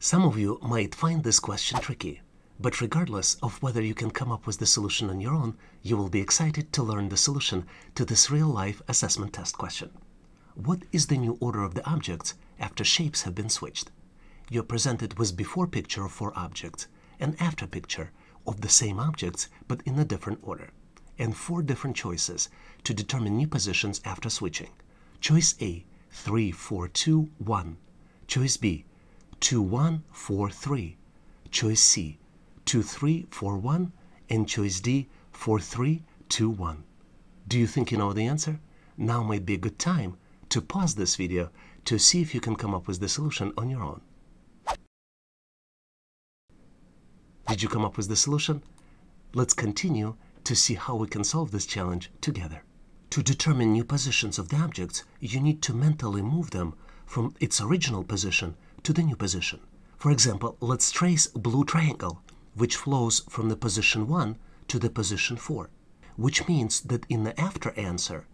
Some of you might find this question tricky, but regardless of whether you can come up with the solution on your own, you will be excited to learn the solution to this real-life assessment test question. What is the new order of the objects after shapes have been switched? You're presented with before picture of four objects and after picture of the same objects but in a different order, and four different choices to determine new positions after switching. Choice A, 3, 4, 2, 1. Choice B, 2, 1, 4, 3. Choice C, 2, 3, 4, 1. And choice D, 4, 3, 2, 1. Do you think you know the answer? Now might be a good time to pause this video to see if you can come up with the solution on your own. Did you come up with the solution? Let's continue to see how we can solve this challenge together. To determine new positions of the objects, you need to mentally move them from its original position to the new position. For example, let's trace blue triangle, which flows from the position 1 to the position 4, which means that in the after answer,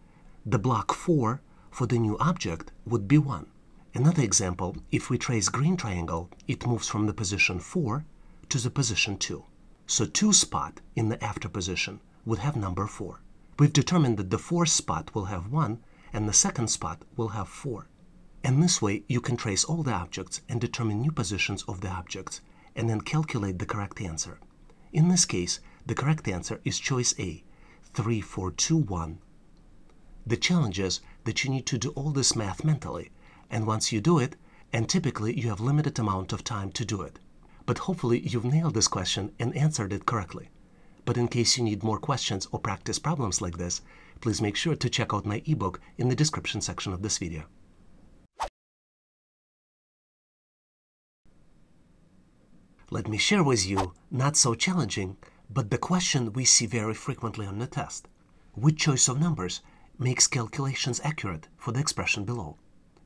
the block 4 for the new object would be 1. Another example, if we trace green triangle, it moves from the position 4 to the position 2. So 2 spot in the after position would have number 4. We've determined that the fourth spot will have 1 and the second spot will have 4. And this way you can trace all the objects and determine new positions of the objects and then calculate the correct answer. In this case, the correct answer is choice A, 3, 4, 2, 1. The challenge is that you need to do all this math mentally, and once you do it, and typically you have limited amount of time to do it. But hopefully you've nailed this question and answered it correctly. But in case you need more questions or practice problems like this, please make sure to check out my ebook in the description section of this video. Let me share with you not so challenging, but the question we see very frequently on the test. Which choice of numbers makes calculations accurate for the expression below?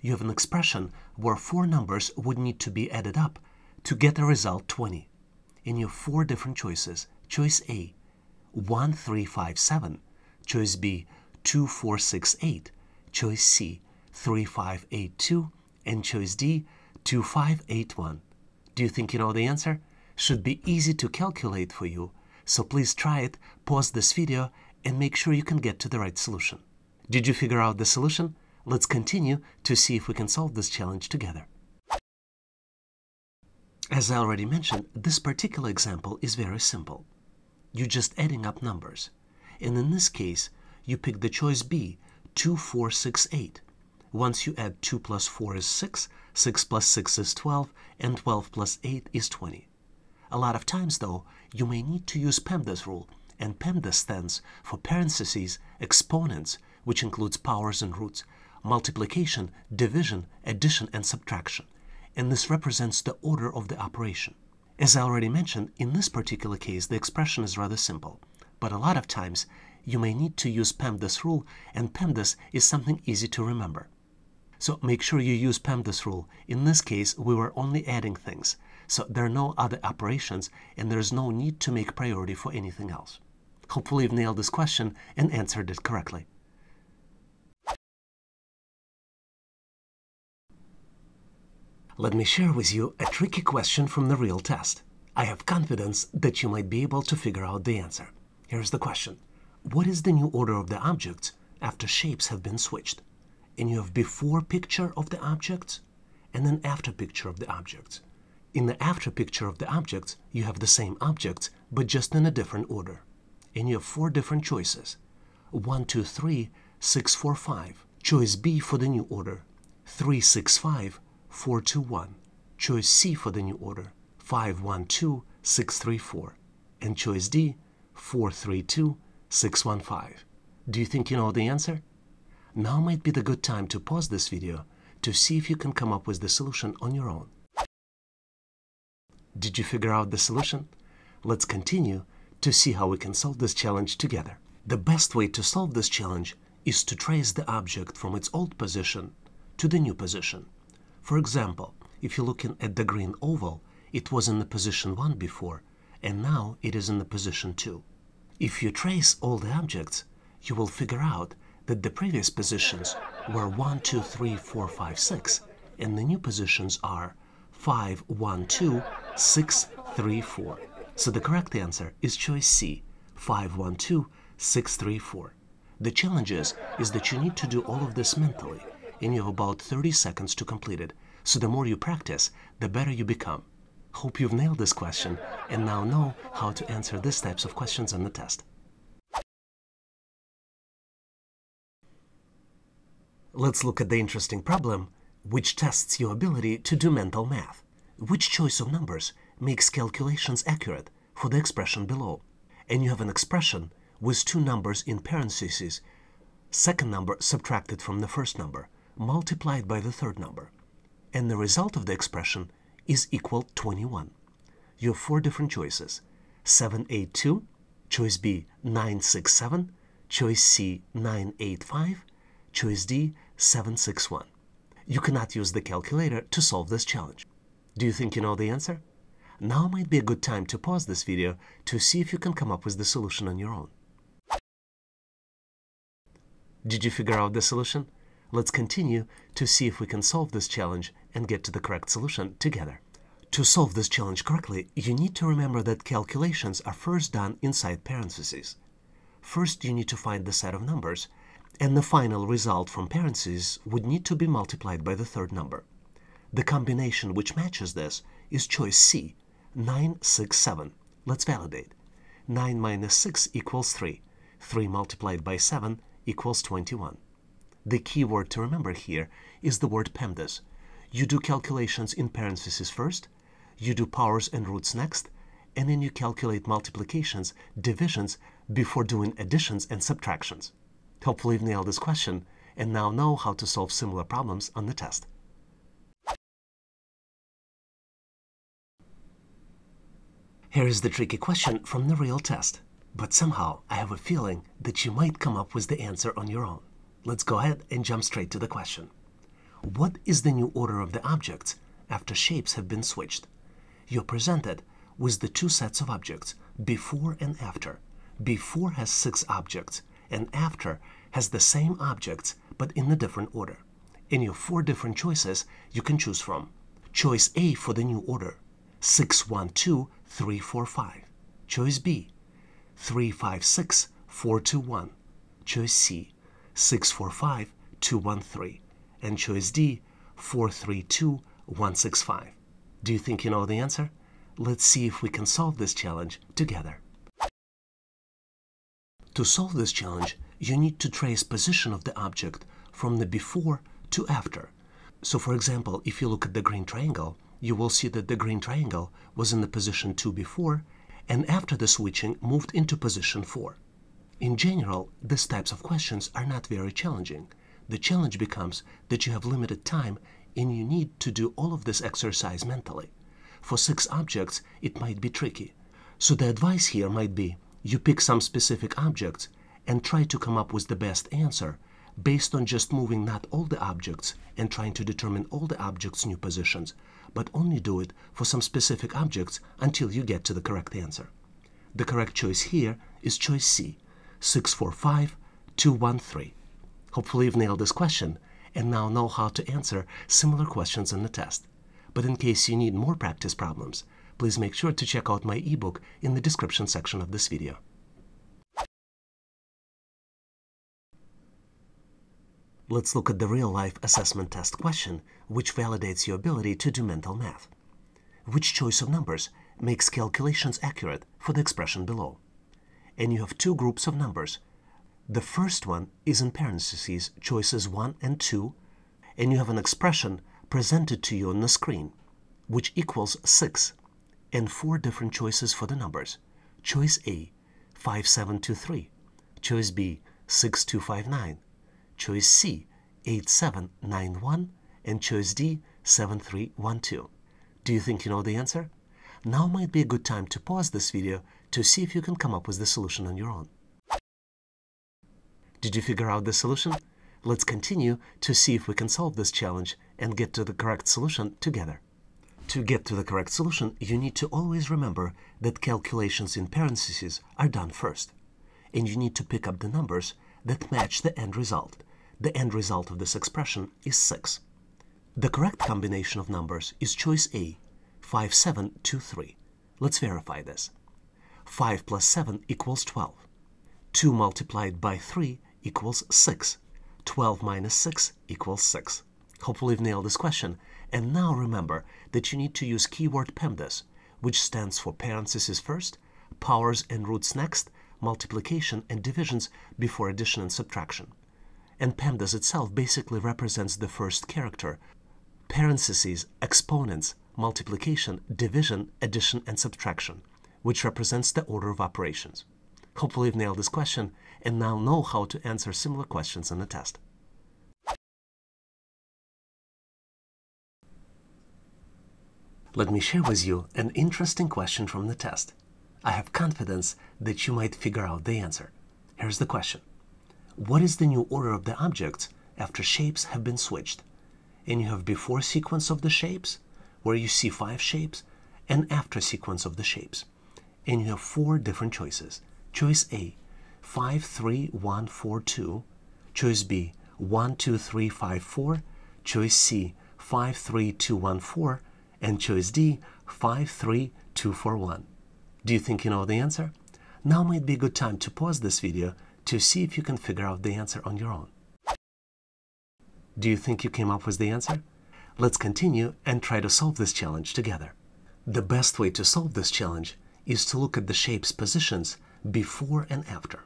You have an expression where four numbers would need to be added up to get a result 20. And you have four different choices Choice A, 1357. Choice B, 2468. Choice C, 3582. And choice D, 2581. Do you think you know the answer? Should be easy to calculate for you, so please try it, pause this video, and make sure you can get to the right solution. Did you figure out the solution? Let's continue to see if we can solve this challenge together. As I already mentioned, this particular example is very simple. You're just adding up numbers. And in this case, you pick the choice B, 2, 4, 6, 8. Once you add 2 plus 4 is 6, 6 plus 6 is 12, and 12 plus 8 is 20. A lot of times, though, you may need to use PEMDAS rule, and PEMDAS stands for parentheses, exponents, which includes powers and roots, multiplication, division, addition, and subtraction. And this represents the order of the operation. As I already mentioned, in this particular case, the expression is rather simple, but a lot of times you may need to use PEMDAS rule, and PEMDAS is something easy to remember. So make sure you use PEMDAS rule. In this case, we were only adding things, so there are no other operations, and there's no need to make priority for anything else. Hopefully you've nailed this question and answered it correctly. Let me share with you a tricky question from the real test. I have confidence that you might be able to figure out the answer. Here's the question. What is the new order of the objects after shapes have been switched? And you have before picture of the objects and an after picture of the objects. In the after picture of the objects, you have the same objects, but just in a different order. And you have four different choices. 1, 2, 3, 6, 4, 5. Choice B for the new order. 3, 6, 5 421. Choice C for the new order 512634. And choice D 432615. Do you think you know the answer? Now might be the good time to pause this video to see if you can come up with the solution on your own. Did you figure out the solution? Let's continue to see how we can solve this challenge together. The best way to solve this challenge is to trace the object from its old position to the new position. For example, if you're looking at the green oval, it was in the position 1 before, and now it is in the position 2. If you trace all the objects, you will figure out that the previous positions were 1, 2, 3, 4, 5, 6, and the new positions are 512634. So the correct answer is choice C, 512634. The challenge is, is that you need to do all of this mentally, and you have about 30 seconds to complete it. So the more you practice, the better you become. Hope you've nailed this question and now know how to answer these types of questions on the test. Let's look at the interesting problem, which tests your ability to do mental math. Which choice of numbers makes calculations accurate for the expression below? And you have an expression with two numbers in parentheses, second number subtracted from the first number, multiplied by the third number. And the result of the expression is equal 21. You have four different choices. 782, choice B 967, choice C 985, choice D 761. You cannot use the calculator to solve this challenge. Do you think you know the answer? Now might be a good time to pause this video to see if you can come up with the solution on your own. Did you figure out the solution? Let's continue to see if we can solve this challenge and get to the correct solution together. To solve this challenge correctly, you need to remember that calculations are first done inside parentheses. First, you need to find the set of numbers and the final result from parentheses would need to be multiplied by the third number. The combination which matches this is choice C, 9, 6, 7. Let's validate. 9 minus 6 equals 3. 3 multiplied by 7 equals 21. The key word to remember here is the word PEMDAS. You do calculations in parentheses first, you do powers and roots next, and then you calculate multiplications, divisions, before doing additions and subtractions. Hopefully you've nailed this question and now know how to solve similar problems on the test. Here is the tricky question from the real test, but somehow I have a feeling that you might come up with the answer on your own. Let's go ahead and jump straight to the question. What is the new order of the objects after shapes have been switched? You're presented with the two sets of objects, before and after. Before has six objects, and after has the same objects but in a different order. In your four different choices you can choose from. Choice A for the new order 6, 1, 2, 3, 4, 5. Choice B 3, 5, 6, 4, 2, 1. Choice C 6, 4, 5, 2, 1, 3. And choice D 4, 3, 2, 1, 6, 5. Do you think you know the answer? Let's see if we can solve this challenge together. To solve this challenge, you need to trace position of the object from the before to after. So for example, if you look at the green triangle, you will see that the green triangle was in the position 2 before, and after the switching moved into position 4. In general, these types of questions are not very challenging. The challenge becomes that you have limited time and you need to do all of this exercise mentally. For six objects, it might be tricky. So the advice here might be you pick some specific objects and try to come up with the best answer based on just moving not all the objects and trying to determine all the objects' new positions, but only do it for some specific objects until you get to the correct answer. The correct choice here is choice C, 645213. Hopefully you've nailed this question and now know how to answer similar questions in the test. But in case you need more practice problems, please make sure to check out my ebook in the description section of this video. Let's look at the real-life assessment test question, which validates your ability to do mental math. Which choice of numbers makes calculations accurate for the expression below? And you have two groups of numbers. The first one is in parentheses, choices 1 and 2, and you have an expression presented to you on the screen, which equals 6 and four different choices for the numbers. Choice A, 5723. Choice B, 6259. Choice C, 8791. And choice D, 7312. Do you think you know the answer? Now might be a good time to pause this video to see if you can come up with the solution on your own. Did you figure out the solution? Let's continue to see if we can solve this challenge and get to the correct solution together. To get to the correct solution, you need to always remember that calculations in parentheses are done first. And you need to pick up the numbers that match the end result. The end result of this expression is 6. The correct combination of numbers is choice A, 5, 7, 2, 3. Let's verify this. 5 plus 7 equals 12. 2 multiplied by 3 equals 6. 12 minus 6 equals 6. Hopefully you've nailed this question. And now remember that you need to use keyword PEMDAS, which stands for parentheses first, powers and roots next, multiplication and divisions before addition and subtraction. And PEMDAS itself basically represents the first character, parentheses, exponents, multiplication, division, addition, and subtraction, which represents the order of operations. Hopefully you've nailed this question and now know how to answer similar questions in the test. Let me share with you an interesting question from the test. I have confidence that you might figure out the answer. Here's the question. What is the new order of the objects after shapes have been switched? And you have before sequence of the shapes, where you see five shapes, and after sequence of the shapes. And you have four different choices. Choice A, 5, 3, 1, 4, 2. Choice B, 1, 2, 3, 5, 4. Choice C, 5, 3, 2, 1, 4. And choice D, 5, 3, 2, 4, 1. Do you think you know the answer? Now might be a good time to pause this video to see if you can figure out the answer on your own. Do you think you came up with the answer? Let's continue and try to solve this challenge together. The best way to solve this challenge is to look at the shape's positions before and after.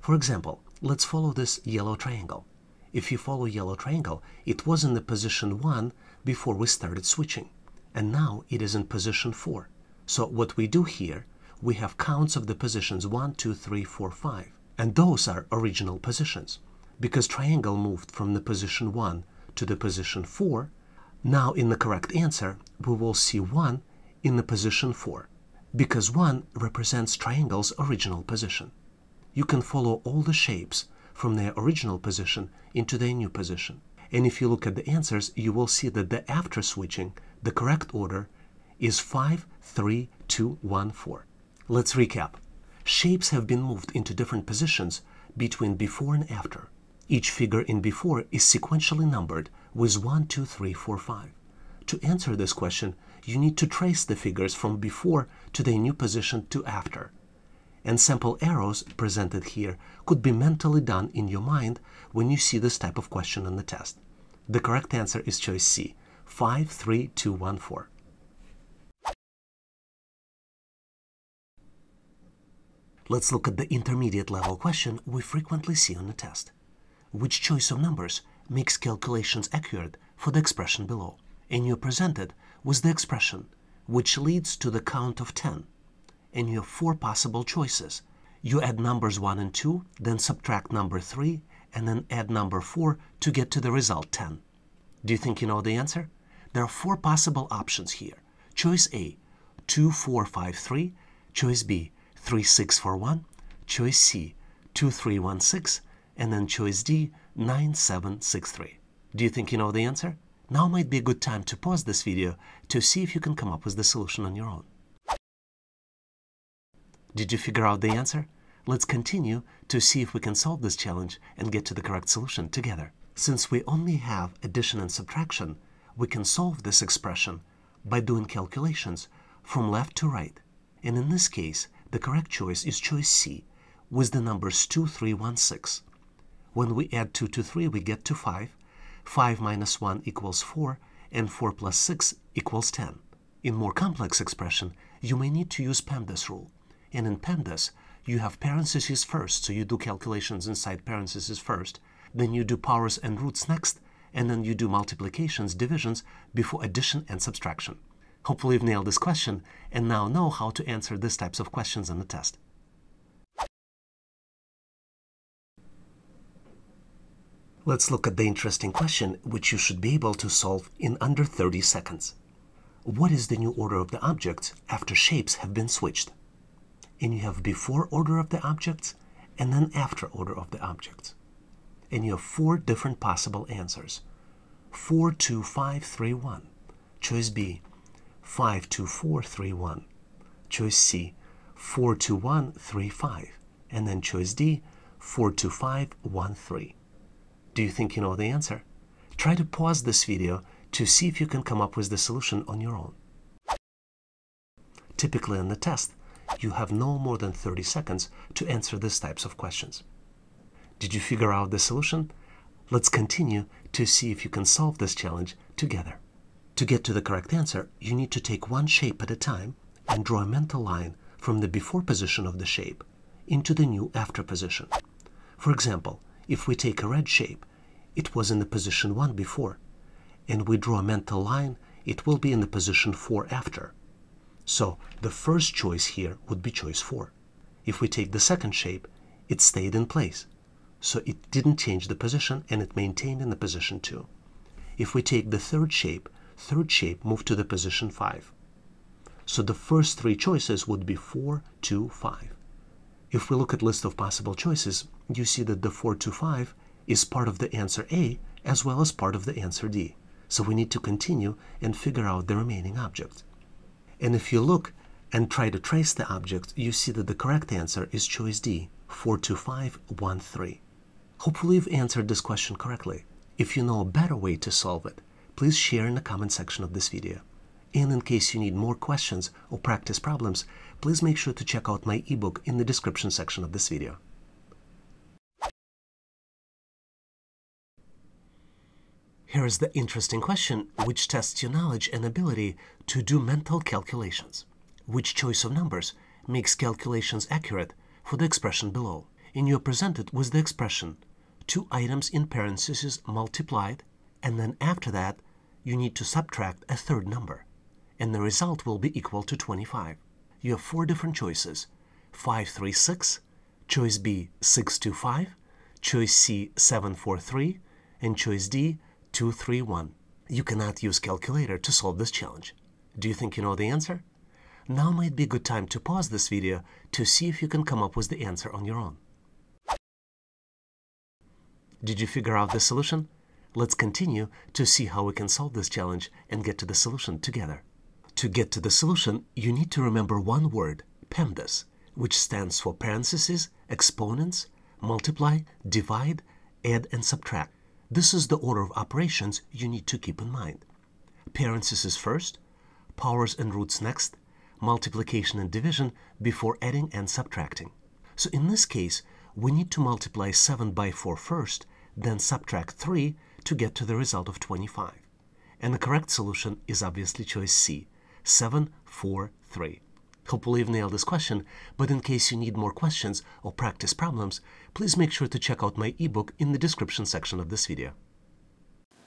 For example, let's follow this yellow triangle. If you follow yellow triangle, it was in the position 1 before we started switching, and now it is in position 4. So what we do here, we have counts of the positions 1, 2, 3, 4, 5, and those are original positions. Because triangle moved from the position 1 to the position 4, now in the correct answer, we will see 1 in the position 4 because 1 represents triangle's original position. You can follow all the shapes from their original position into their new position. And if you look at the answers, you will see that the after switching, the correct order is 5, 3, 2, 1, 4. Let's recap. Shapes have been moved into different positions between before and after. Each figure in before is sequentially numbered with 1, 2, 3, 4, 5. To answer this question, you need to trace the figures from before to their new position to after. And sample arrows presented here could be mentally done in your mind when you see this type of question on the test. The correct answer is choice C, 53214. Let's look at the intermediate level question we frequently see on the test. Which choice of numbers makes calculations accurate for the expression below? And you're presented with the expression which leads to the count of 10. And you have four possible choices. You add numbers 1 and 2, then subtract number 3, and then add number 4 to get to the result 10. Do you think you know the answer? There are four possible options here. Choice A, 2453. Choice B, 3641. Choice C, 2316. And then choice D, 9763. Do you think you know the answer? Now might be a good time to pause this video to see if you can come up with the solution on your own. Did you figure out the answer? Let's continue to see if we can solve this challenge and get to the correct solution together. Since we only have addition and subtraction, we can solve this expression by doing calculations from left to right. And in this case, the correct choice is choice C with the numbers 2, 3, 1, 6. When we add 2 to 3, we get to 5, 5 minus 1 equals 4, and 4 plus 6 equals 10. In more complex expression, you may need to use PEMDAS rule. And in PEMDAS, you have parentheses first, so you do calculations inside parentheses first, then you do powers and roots next, and then you do multiplications, divisions, before addition and subtraction. Hopefully you've nailed this question and now know how to answer these types of questions in the test. Let's look at the interesting question which you should be able to solve in under 30 seconds. What is the new order of the objects after shapes have been switched? And you have before order of the objects and then after order of the objects. And you have four different possible answers. 4, 2, 5, 3, 1. Choice B, 5, 2, 4, 3, 1. Choice C, 4, 2, 1, 3, 5. And then choice D, 4, 2, 5, 1, 3. Do you think you know the answer? Try to pause this video to see if you can come up with the solution on your own. Typically in the test, you have no more than 30 seconds to answer these types of questions. Did you figure out the solution? Let's continue to see if you can solve this challenge together. To get to the correct answer, you need to take one shape at a time and draw a mental line from the before position of the shape into the new after position. For example, if we take a red shape, it was in the position 1 before, and we draw a mental line, it will be in the position 4 after. So the first choice here would be choice 4. If we take the second shape, it stayed in place. So it didn't change the position and it maintained in the position 2. If we take the third shape, third shape moved to the position 5. So the first three choices would be 4, 2, 5. If we look at list of possible choices, you see that the 4, 2, 5 is part of the answer A as well as part of the answer D. So we need to continue and figure out the remaining object. And if you look and try to trace the object, you see that the correct answer is choice D, 42513. Hopefully you've answered this question correctly. If you know a better way to solve it, please share in the comment section of this video. And in case you need more questions or practice problems, please make sure to check out my ebook in the description section of this video. Here is the interesting question, which tests your knowledge and ability to do mental calculations. Which choice of numbers makes calculations accurate for the expression below? And you're presented with the expression, two items in parentheses multiplied, and then after that, you need to subtract a third number, and the result will be equal to 25. You have four different choices, 536, choice B 625, choice C 743, and choice D 231. You cannot use calculator to solve this challenge. Do you think you know the answer? Now might be a good time to pause this video to see if you can come up with the answer on your own. Did you figure out the solution? Let's continue to see how we can solve this challenge and get to the solution together. To get to the solution, you need to remember one word, PEMDAS, which stands for parentheses, exponents, multiply, divide, add, and subtract. This is the order of operations you need to keep in mind. Parentheses first, powers and roots next, multiplication and division before adding and subtracting. So in this case, we need to multiply 7 by 4 first, then subtract 3 to get to the result of 25. And the correct solution is obviously choice C, 7, 4, 3. Hopefully you've nailed this question, but in case you need more questions or practice problems, please make sure to check out my ebook in the description section of this video.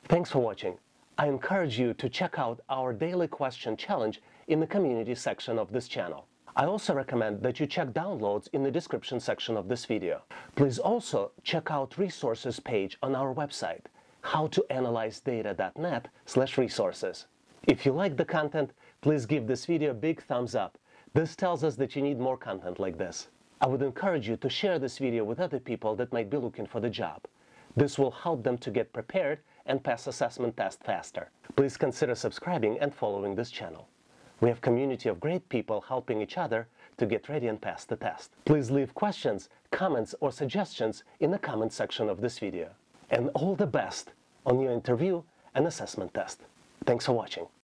Thanks for watching. I encourage you to check out our daily question challenge in the community section of this channel. I also recommend that you check downloads in the description section of this video. Please also check out resources page on our website, howtoanalyzedata.net slash resources. If you like the content, please give this video a big thumbs up this tells us that you need more content like this. I would encourage you to share this video with other people that might be looking for the job. This will help them to get prepared and pass assessment test faster. Please consider subscribing and following this channel. We have community of great people helping each other to get ready and pass the test. Please leave questions, comments or suggestions in the comment section of this video. And all the best on your interview and assessment test. Thanks for watching.